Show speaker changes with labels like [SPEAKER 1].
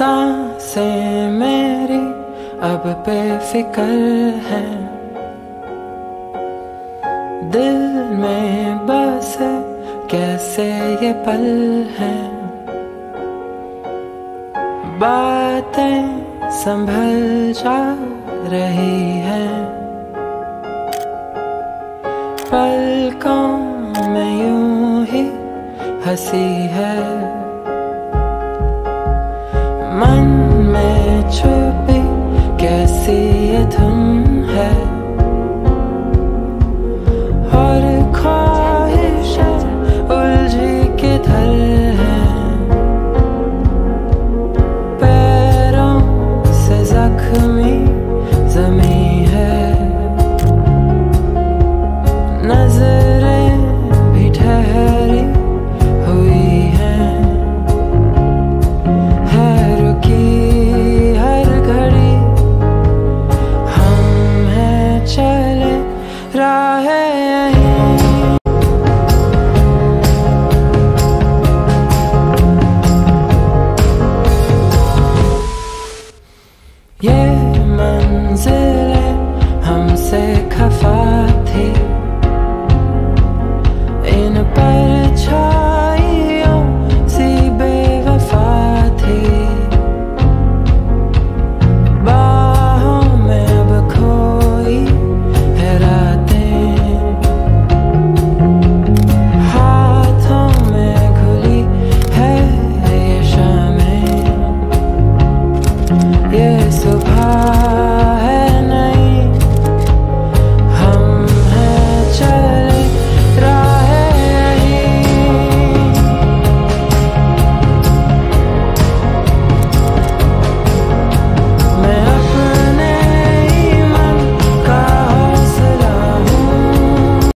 [SPEAKER 1] साँसें मेरी अब बेफिक्र है। दिल में बस कैसे ये पल है। बातें संभल जा रही हैं। पलकों में यूँ ही हँसी है। मन में छुपी कैसी है धुन?